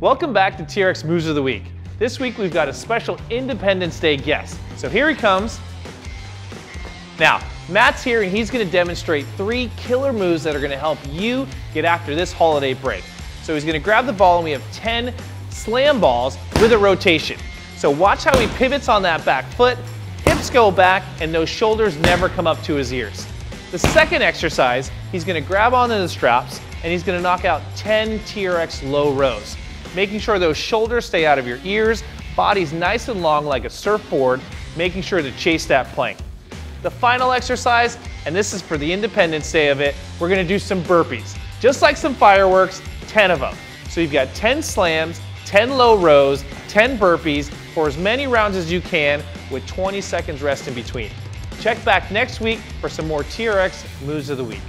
Welcome back to TRX Moves of the Week. This week we've got a special Independence Day guest. So here he comes. Now, Matt's here and he's gonna demonstrate three killer moves that are gonna help you get after this holiday break. So he's gonna grab the ball and we have 10 slam balls with a rotation. So watch how he pivots on that back foot, hips go back, and those shoulders never come up to his ears. The second exercise, he's gonna grab onto the straps and he's gonna knock out 10 TRX low rows, making sure those shoulders stay out of your ears, body's nice and long like a surfboard, making sure to chase that plank. The final exercise, and this is for the Independence Day of it, we're gonna do some burpees. Just like some fireworks, 10 of them. So you've got 10 slams, 10 low rows, 10 burpees for as many rounds as you can with 20 seconds rest in between. Check back next week for some more TRX moves of the week.